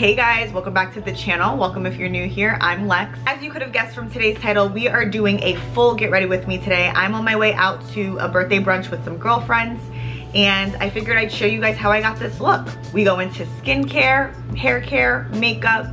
Hey guys, welcome back to the channel. Welcome if you're new here, I'm Lex. As you could have guessed from today's title, we are doing a full get ready with me today. I'm on my way out to a birthday brunch with some girlfriends and I figured I'd show you guys how I got this look. We go into skincare, hair care, makeup,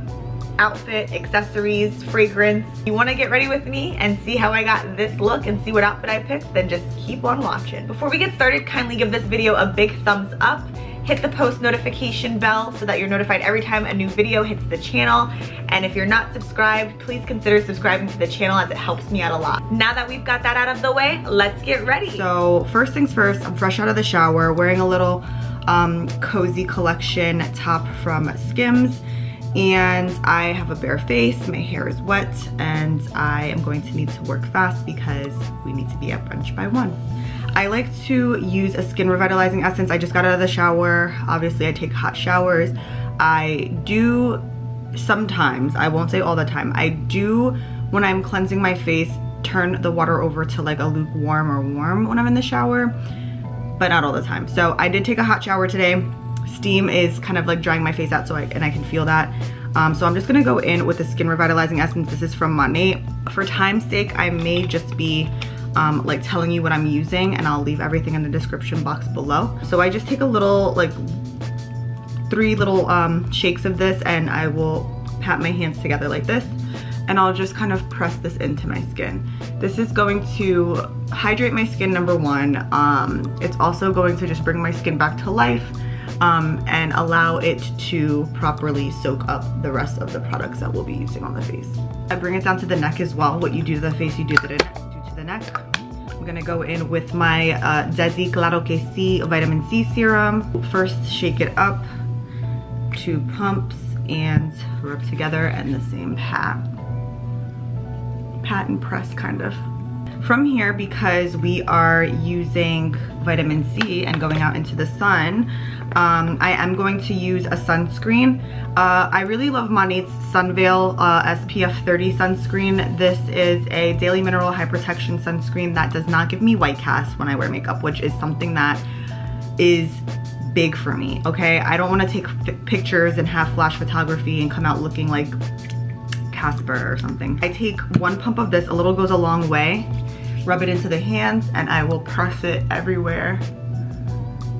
outfit, accessories, fragrance. If you wanna get ready with me and see how I got this look and see what outfit I picked, then just keep on watching. Before we get started, kindly give this video a big thumbs up hit the post notification bell so that you're notified every time a new video hits the channel. And if you're not subscribed, please consider subscribing to the channel as it helps me out a lot. Now that we've got that out of the way, let's get ready. So first things first, I'm fresh out of the shower, wearing a little um, cozy collection top from Skims and I have a bare face, my hair is wet, and I am going to need to work fast because we need to be at brunch by one. I like to use a skin revitalizing essence. I just got out of the shower. Obviously I take hot showers. I do sometimes, I won't say all the time, I do when I'm cleansing my face, turn the water over to like a lukewarm or warm when I'm in the shower, but not all the time. So I did take a hot shower today. Steam is kind of like drying my face out so I, and I can feel that. Um, so I'm just gonna go in with the Skin Revitalizing Essence. This is from Monat. For time's sake, I may just be um, like telling you what I'm using and I'll leave everything in the description box below. So I just take a little like three little um, shakes of this and I will pat my hands together like this and I'll just kind of press this into my skin. This is going to hydrate my skin, number one. Um, it's also going to just bring my skin back to life um, and allow it to properly soak up the rest of the products that we'll be using on the face. I bring it down to the neck as well. What you do to the face, you do to the, do to the neck. Gonna go in with my uh, Dezi Claro Que C Vitamin C Serum. First, shake it up, two pumps, and rub together, and the same pat. Pat and press, kind of. From here, because we are using vitamin C and going out into the sun, um, I am going to use a sunscreen. Uh, I really love Monat's Sunveil uh, SPF 30 sunscreen. This is a Daily Mineral High Protection sunscreen that does not give me white cast when I wear makeup, which is something that is big for me, okay? I don't wanna take pictures and have flash photography and come out looking like Casper or something. I take one pump of this, a little goes a long way, rub it into the hands, and I will press it everywhere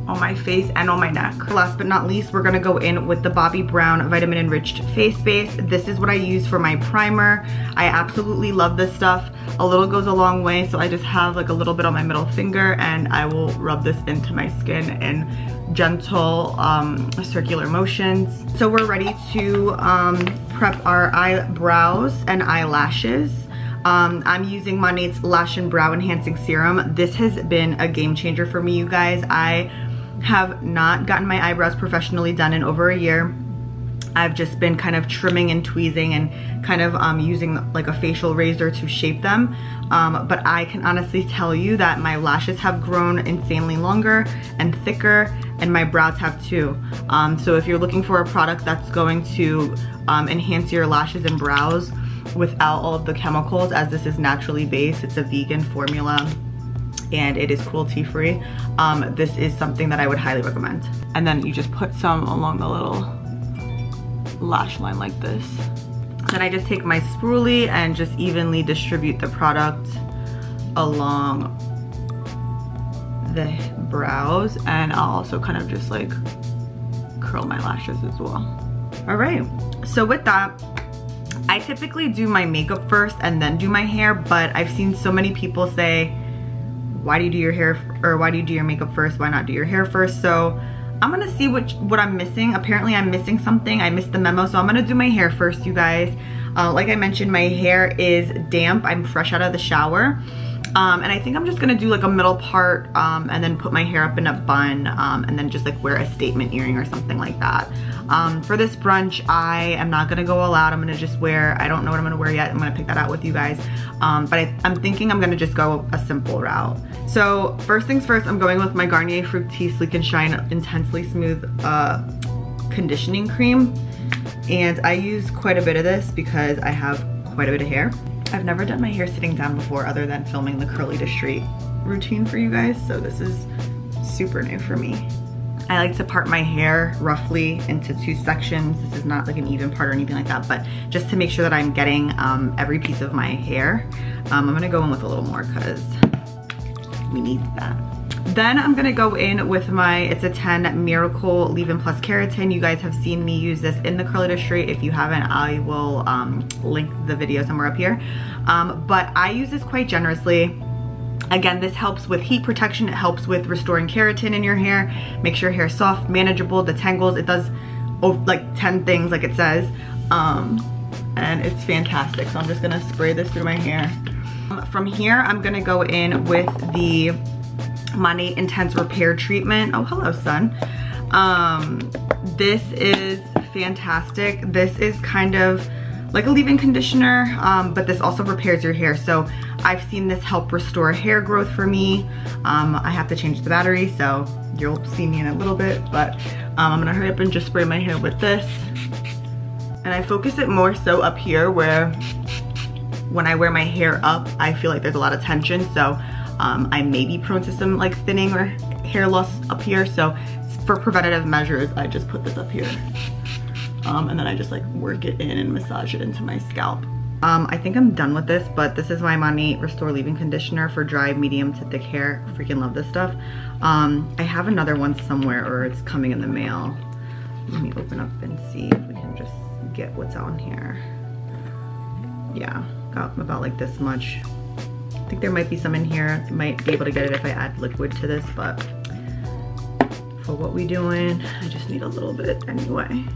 on my face and on my neck. Last but not least, we're gonna go in with the Bobbi Brown Vitamin Enriched Face Base. This is what I use for my primer. I absolutely love this stuff. A little goes a long way, so I just have like a little bit on my middle finger and I will rub this into my skin in gentle um, circular motions. So we're ready to um, prep our eyebrows and eyelashes. Um, I'm using Monat's Lash and Brow Enhancing Serum. This has been a game changer for me, you guys. I have not gotten my eyebrows professionally done in over a year. I've just been kind of trimming and tweezing and kind of um, using like a facial razor to shape them. Um, but I can honestly tell you that my lashes have grown insanely longer and thicker and my brows have too. Um, so if you're looking for a product that's going to um, enhance your lashes and brows without all of the chemicals as this is naturally based, it's a vegan formula and it is cruelty free. Um, this is something that I would highly recommend. And then you just put some along the little lash line like this. Then I just take my spoolie and just evenly distribute the product along the brows and I'll also kind of just like curl my lashes as well. All right, so with that, I typically do my makeup first and then do my hair, but I've seen so many people say, why do you do your hair or why do you do your makeup first? Why not do your hair first? So I'm gonna see what what I'm missing. Apparently I'm missing something. I missed the memo so I'm gonna do my hair first you guys. Uh, like I mentioned my hair is damp. I'm fresh out of the shower um, and I think I'm just gonna do like a middle part um, and then put my hair up in a bun um, and then just like wear a statement earring or something like that. Um, for this brunch, I am not gonna go all out. I'm gonna just wear, I don't know what I'm gonna wear yet. I'm gonna pick that out with you guys. Um, but I, am thinking I'm gonna just go a simple route. So first things first, I'm going with my Garnier Fructis Sleek and Shine Intensely Smooth uh, Conditioning Cream. And I use quite a bit of this because I have quite a bit of hair. I've never done my hair sitting down before other than filming the curly to straight routine for you guys, so this is super new for me. I like to part my hair roughly into two sections. This is not like an even part or anything like that, but just to make sure that I'm getting um, every piece of my hair. Um, I'm gonna go in with a little more because we need that. Then I'm gonna go in with my It's a 10 Miracle Leave-In Plus Keratin. You guys have seen me use this in the Curly Straight. If you haven't, I will um, link the video somewhere up here. Um, but I use this quite generously. Again, this helps with heat protection. It helps with restoring keratin in your hair. Makes your hair soft, manageable, detangles. It does like 10 things like it says. Um, and it's fantastic. So I'm just gonna spray this through my hair. From here, I'm gonna go in with the Monat Intense Repair Treatment. Oh, hello, son. Um, this is fantastic. This is kind of like a leave-in conditioner, um, but this also repairs your hair. So I've seen this help restore hair growth for me. Um, I have to change the battery, so you'll see me in a little bit, but um, I'm gonna hurry up and just spray my hair with this. And I focus it more so up here where when I wear my hair up, I feel like there's a lot of tension. So um, I may be prone to some like thinning or hair loss up here. So for preventative measures, I just put this up here. Um, and then I just like work it in and massage it into my scalp. Um, I think I'm done with this, but this is my Monat Restore Leave-In Conditioner for dry, medium to thick hair. Freaking love this stuff. Um, I have another one somewhere or it's coming in the mail. Let me open up and see if we can just get what's on here. Yeah, got about like this much. I think there might be some in here. I might be able to get it if I add liquid to this, but for what we doing, I just need a little bit anyway.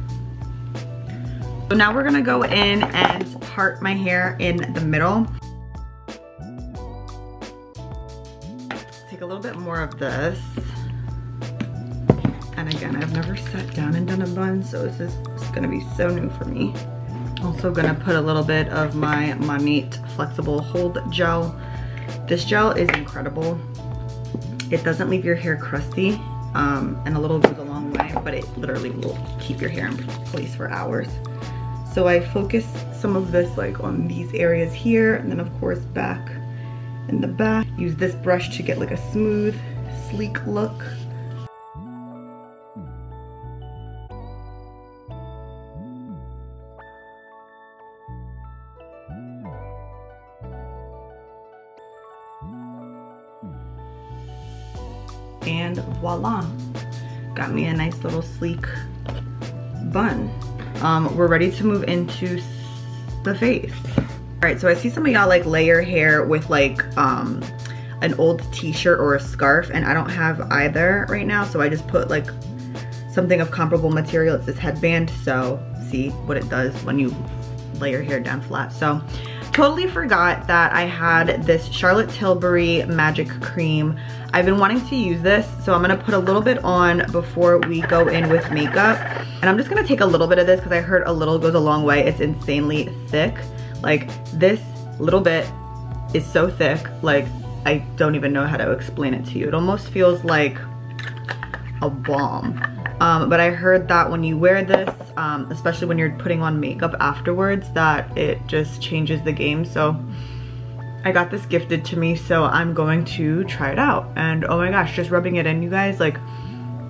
So now we're gonna go in and part my hair in the middle. Take a little bit more of this. And again, I've never sat down and done a bun, so this is, this is gonna be so new for me. Also gonna put a little bit of my Monat Flexible Hold Gel this gel is incredible. It doesn't leave your hair crusty um, and a little goes a long way, but it literally will keep your hair in place for hours. So I focus some of this like on these areas here and then of course back in the back. Use this brush to get like a smooth, sleek look. And voila. Got me a nice little sleek bun. Um, we're ready to move into the face. All right so i see some of y'all like layer hair with like um, an old t-shirt or a scarf and i don't have either right now so i just put like something of comparable material. It's this headband so see what it does when you layer hair down flat. So Totally forgot that I had this Charlotte Tilbury Magic Cream. I've been wanting to use this, so I'm gonna put a little bit on before we go in with makeup. And I'm just gonna take a little bit of this because I heard a little goes a long way. It's insanely thick. Like this little bit is so thick, like I don't even know how to explain it to you. It almost feels like a balm. Um, but I heard that when you wear this, um, especially when you're putting on makeup afterwards, that it just changes the game. So I got this gifted to me, so I'm going to try it out. And oh my gosh, just rubbing it in, you guys, like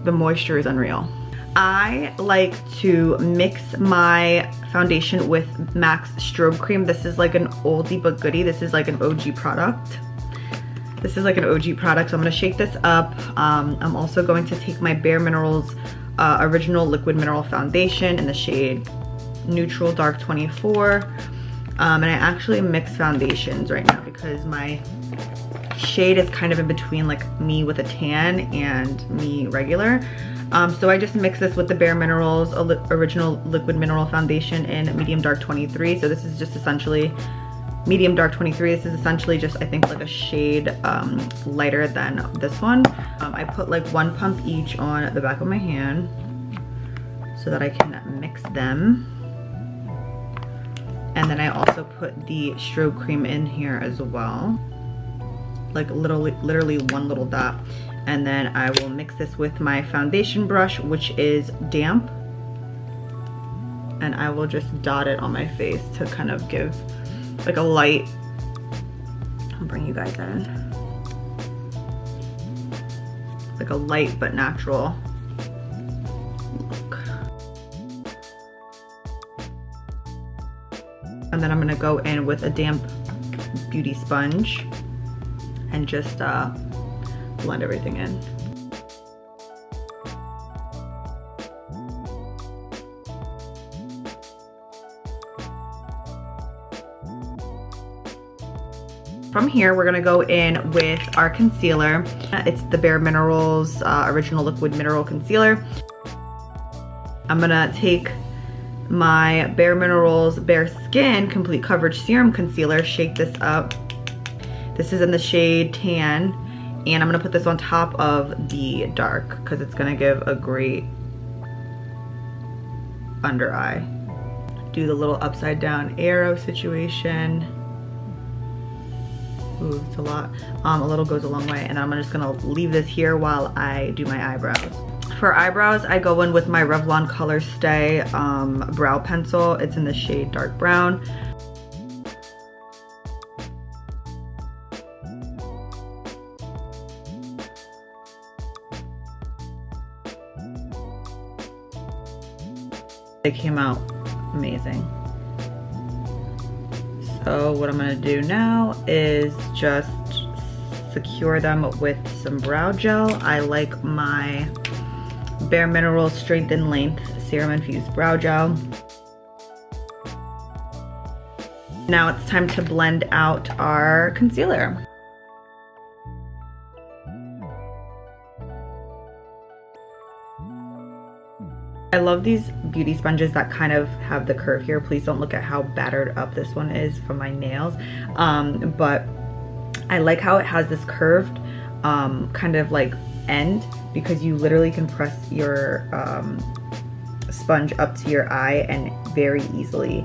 the moisture is unreal. I like to mix my foundation with MAC's Strobe Cream. This is like an oldie but goodie. This is like an OG product. This is like an OG product, so I'm gonna shake this up. Um, I'm also going to take my Bare Minerals uh, Original Liquid Mineral Foundation in the shade Neutral Dark 24. Um, and I actually mix foundations right now because my shade is kind of in between like me with a tan and me regular. Um, so I just mix this with the Bare Minerals Original Liquid Mineral Foundation in Medium Dark 23. So this is just essentially medium dark 23 this is essentially just i think like a shade um, lighter than this one um, i put like one pump each on the back of my hand so that i can mix them and then i also put the strobe cream in here as well like literally literally one little dot and then i will mix this with my foundation brush which is damp and i will just dot it on my face to kind of give like a light. I'll bring you guys in. Like a light but natural Then I'm gonna go in with a damp beauty sponge and just uh, blend everything in. From here, we're gonna go in with our concealer. It's the Bare Minerals uh, Original Liquid Mineral Concealer. I'm gonna take my Bare Minerals Bare Skin Complete Coverage Serum Concealer, shake this up. This is in the shade Tan, and I'm gonna put this on top of the dark because it's gonna give a great under eye. Do the little upside down arrow situation. Ooh, it's a lot. Um, a little goes a long way. And I'm just gonna leave this here while I do my eyebrows. For eyebrows, I go in with my Revlon Color Stay um, brow pencil. It's in the shade dark brown. They came out amazing. So what I'm gonna do now is just secure them with some brow gel. I like my Bare Minerals Strength and Length Serum Infused Brow Gel. Now it's time to blend out our concealer. I love these beauty sponges that kind of have the curve here. Please don't look at how battered up this one is from my nails. Um, but I like how it has this curved um, kind of like end because you literally can press your um, sponge up to your eye and very easily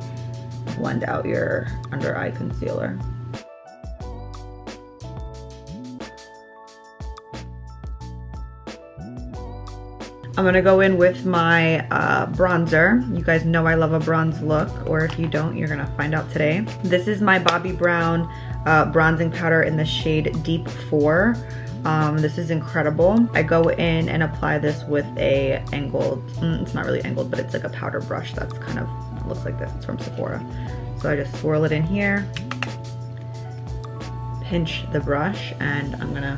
blend out your under eye concealer. I'm gonna go in with my uh, bronzer. You guys know I love a bronze look, or if you don't, you're gonna find out today. This is my Bobbi Brown uh, bronzing powder in the shade Deep 4. Um, this is incredible. I go in and apply this with a angled, mm, it's not really angled, but it's like a powder brush that's kind of, looks like this, it's from Sephora. So I just swirl it in here, pinch the brush, and I'm gonna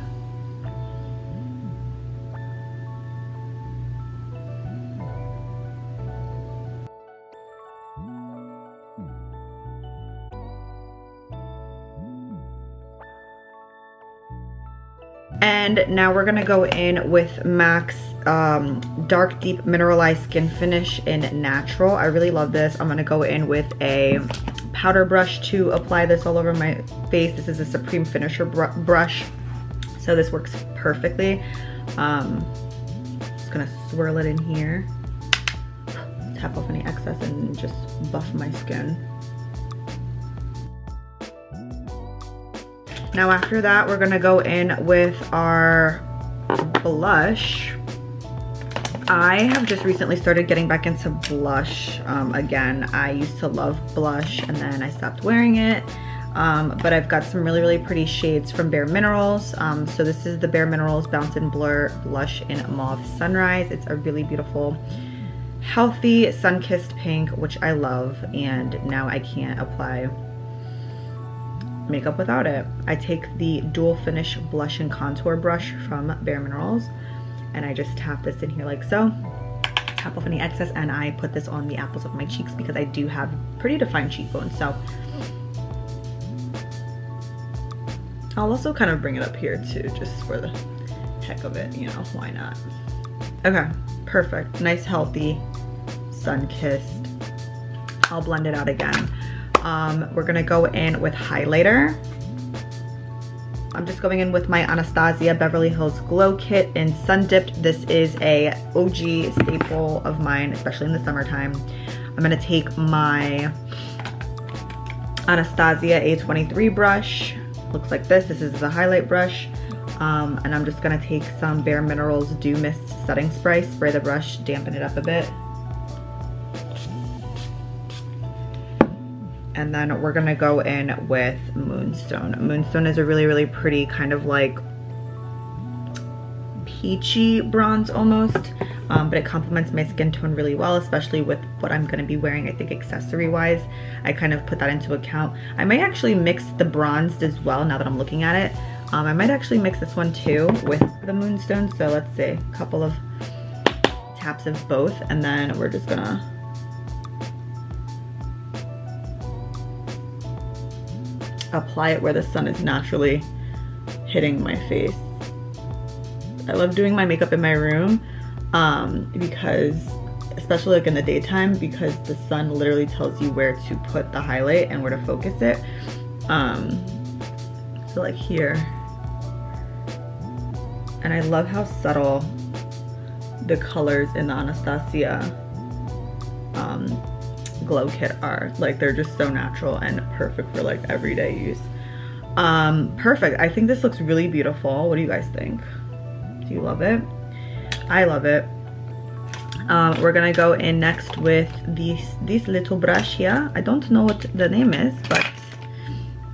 And now we're gonna go in with MAC's um, Dark Deep Mineralized Skin Finish in Natural. I really love this. I'm gonna go in with a powder brush to apply this all over my face. This is a Supreme Finisher br brush. So this works perfectly. Um, just gonna swirl it in here. Tap off any excess and just buff my skin. Now after that, we're gonna go in with our blush. I have just recently started getting back into blush um, again. I used to love blush and then I stopped wearing it. Um, but I've got some really, really pretty shades from Bare Minerals. Um, so this is the Bare Minerals Bounce and Blur Blush in Mauve Sunrise. It's a really beautiful, healthy, sun-kissed pink, which I love. And now I can't apply makeup without it. I take the Dual Finish Blush and Contour Brush from Bare Minerals and I just tap this in here like so. Tap off any excess and I put this on the apples of my cheeks because I do have pretty defined cheekbones. So I'll also kind of bring it up here too, just for the heck of it, you know, why not? Okay, perfect. Nice, healthy, sun-kissed. I'll blend it out again. Um, we're gonna go in with highlighter. I'm just going in with my Anastasia Beverly Hills Glow Kit in Sun Dipped. This is a OG staple of mine, especially in the summertime. I'm gonna take my Anastasia A23 brush. Looks like this. This is the highlight brush. Um, and I'm just gonna take some Bare Minerals Dew Mist Setting Spray, spray the brush, dampen it up a bit. And then we're gonna go in with Moonstone. Moonstone is a really, really pretty kind of like peachy bronze almost. um, but it complements my skin tone really well, especially with what I'm gonna be wearing, I think accessory wise. I kind of put that into account. I might actually mix the bronzed as well now that I'm looking at it. Um, I might actually mix this one too with the moonstone. So let's see, a couple of taps of both and then we're just gonna apply it where the sun is naturally hitting my face. I love doing my makeup in my room um, because, especially like in the daytime, because the sun literally tells you where to put the highlight and where to focus it. Um, so like here. And I love how subtle the colors in the Anastasia um, glow kit are. Like they're just so natural and perfect for like everyday use. Um, perfect. I think this looks really beautiful. What do you guys think? Do you love it? I love it. Um, we're gonna go in next with this this little brush here. I don't know what the name is, but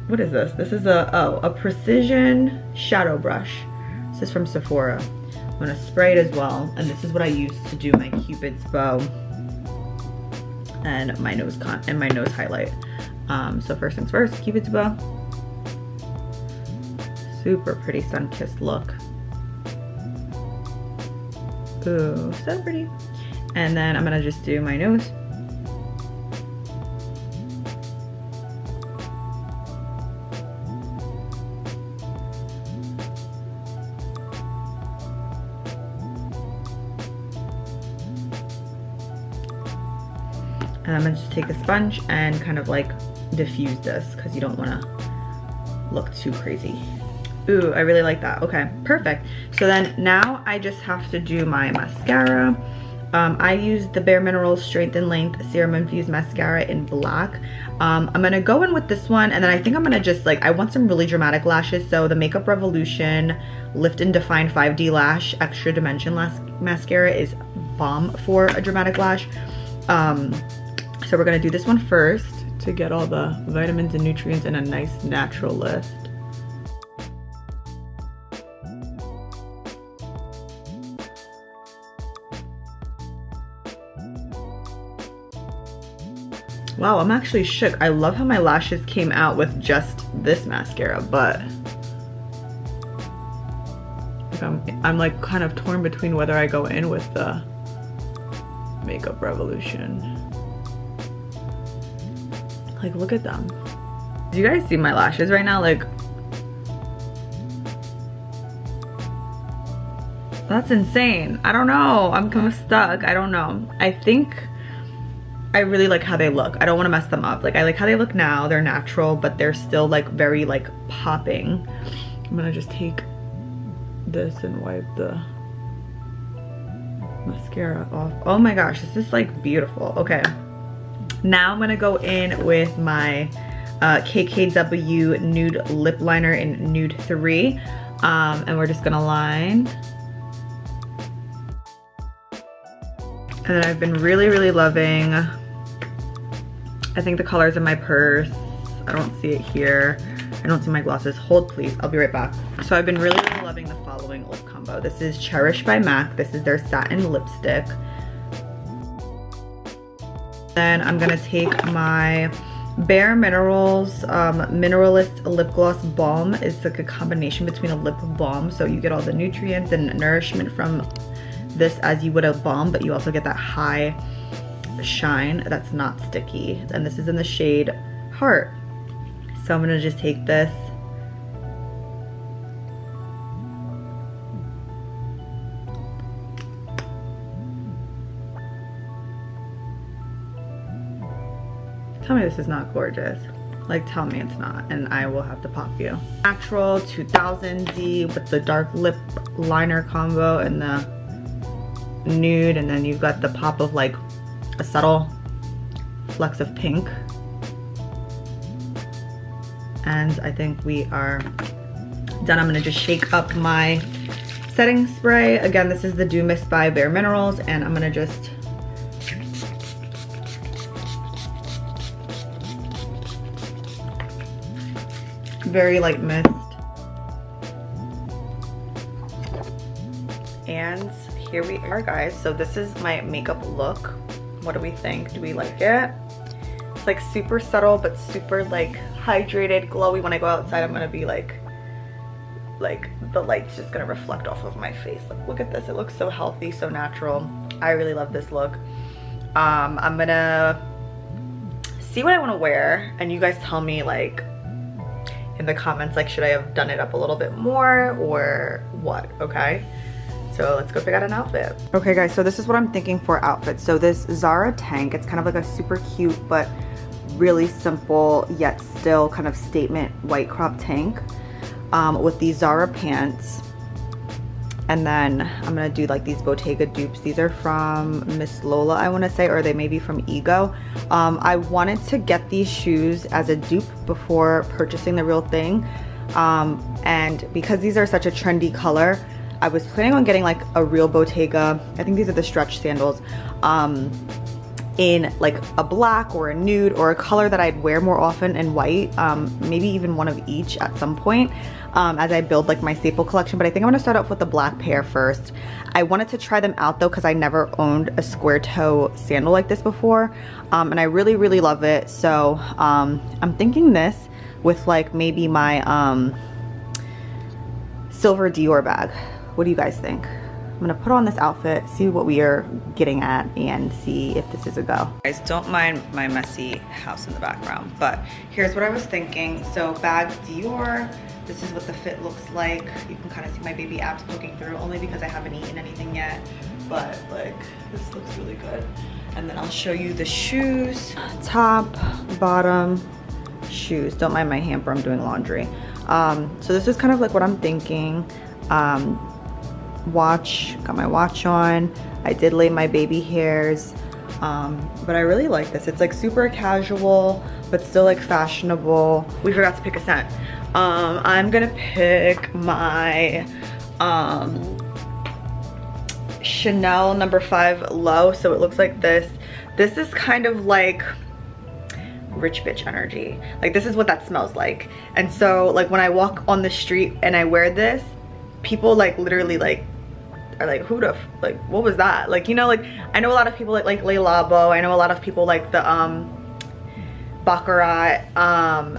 what is this? This is a oh a precision shadow brush. This is from Sephora. I'm gonna spray it as well, and this is what I use to do my cupid's bow and my nose con and my nose highlight. Um, so first things first, cupid's bow. Super pretty sun-kissed look. Ooh, so pretty. And then I'm gonna just do my nose. And I'm gonna just take a sponge and kind of like diffuse this because you don't wanna look too crazy. Ooh, I really like that. Okay, perfect. So then now I just have to do my mascara. Um, I use the Bare Minerals Strength and Length Serum Infused Mascara in black. Um, I'm gonna go in with this one and then I think I'm gonna just like, I want some really dramatic lashes. So the Makeup Revolution Lift and Define 5D Lash Extra Dimension Lash Mascara is bomb for a dramatic lash. Um, so we're gonna do this one first to get all the vitamins and nutrients in a nice natural lift. Wow, I'm actually shook. I love how my lashes came out with just this mascara, but I'm, I'm like kind of torn between whether I go in with the Makeup Revolution like, look at them. Do you guys see my lashes right now? Like, that's insane. I don't know. I'm kind of stuck. I don't know. I think I really like how they look. I don't want to mess them up. Like, I like how they look now. They're natural, but they're still like very like popping. I'm gonna just take this and wipe the mascara off. Oh my gosh, this is like beautiful. Okay. Now I'm gonna go in with my uh, KKW Nude Lip Liner in Nude 3. Um, and we're just gonna line. And then I've been really, really loving, I think the colors in my purse. I don't see it here. I don't see my glosses. Hold please, I'll be right back. So I've been really, really loving the following lip combo. This is Cherish by MAC. This is their satin lipstick. Then I'm gonna take my Bare Minerals um, Mineralist Lip Gloss Balm. It's like a combination between a lip balm, so you get all the nutrients and nourishment from this as you would a balm, but you also get that high shine that's not sticky. And this is in the shade Heart. So I'm gonna just take this Tell me this is not gorgeous. Like tell me it's not and I will have to pop you. Natural 2000Z with the dark lip liner combo and the nude and then you've got the pop of like a subtle flecks of pink. And I think we are done. I'm gonna just shake up my setting spray. Again, this is the Dew Mist by Bare Minerals and I'm gonna just very light mist. And here we are guys. So this is my makeup look. What do we think? Do we like it? It's like super subtle but super like hydrated, glowy. When I go outside I'm gonna be like, like the light's just gonna reflect off of my face. Like look at this, it looks so healthy, so natural. I really love this look. Um, I'm gonna see what I wanna wear and you guys tell me like in the comments like should I have done it up a little bit more or what, okay? So let's go pick out an outfit. Okay guys, so this is what I'm thinking for outfits. So this Zara tank, it's kind of like a super cute but really simple yet still kind of statement white crop tank um, with these Zara pants. And then I'm gonna do like these Bottega dupes. These are from Miss Lola, I wanna say, or they may be from Ego. Um, I wanted to get these shoes as a dupe before purchasing the real thing. Um, and because these are such a trendy color, I was planning on getting like a real Bottega. I think these are the stretch sandals. Um, in like a black or a nude or a color that I'd wear more often in white, um, maybe even one of each at some point um, as I build like my staple collection. But I think I'm gonna start off with the black pair first. I wanted to try them out though because I never owned a square toe sandal like this before. Um, and I really, really love it. So um, I'm thinking this with like maybe my um, silver Dior bag. What do you guys think? I'm gonna put on this outfit, see what we are getting at, and see if this is a go. Guys, don't mind my messy house in the background, but here's what I was thinking. So bag Dior, this is what the fit looks like. You can kind of see my baby abs poking through, only because I haven't eaten anything yet, but like, this looks really good. And then I'll show you the shoes, top, bottom, shoes. Don't mind my hamper, I'm doing laundry. Um, so this is kind of like what I'm thinking. Um, watch, got my watch on. I did lay my baby hairs, um, but I really like this. It's like super casual, but still like fashionable. We forgot to pick a scent. Um, I'm gonna pick my um, Chanel number five L'eau. So it looks like this. This is kind of like rich bitch energy. Like this is what that smells like. And so like when I walk on the street and I wear this, people like literally like like who the like what was that? Like you know like i know a lot of people like like Le Labo. I know a lot of people like the um baccarat um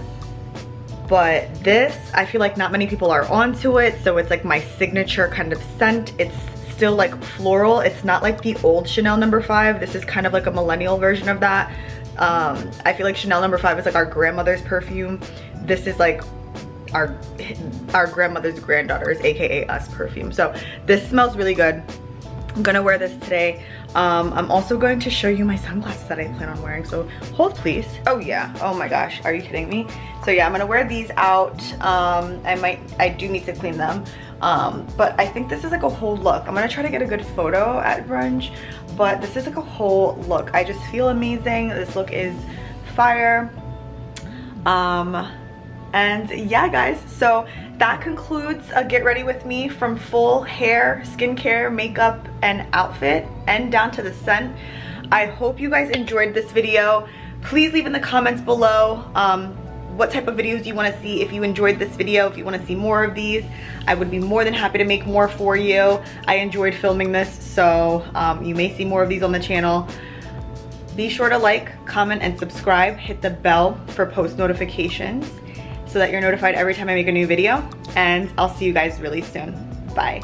but this i feel like not many people are onto it so it's like my signature kind of scent. It's still like floral. It's not like the old chanel number five. This is kind of like a millennial version of that. Um i feel like chanel number five is like our grandmother's perfume. This is like our our grandmother's granddaughters aka us perfume. So this smells really good. I'm gonna wear this today. Um, i'm also going to show you my sunglasses that i plan on wearing so hold please. Oh yeah. Oh my gosh. Are you kidding me? So yeah i'm gonna wear these out. Um, i might i do need to clean them. Um, but i think this is like a whole look. I'm gonna try to get a good photo at brunch but this is like a whole look. I just feel amazing. This look is fire. Um and yeah guys so that concludes a get ready with me from full hair skincare makeup and outfit and down to the scent i hope you guys enjoyed this video. Please leave in the comments below um, what type of videos you want to see if you enjoyed this video if you want to see more of these. I would be more than happy to make more for you. I enjoyed filming this so um, you may see more of these on the channel. Be sure to like comment and subscribe. Hit the bell for post notifications so that you're notified every time I make a new video. And I'll see you guys really soon. Bye.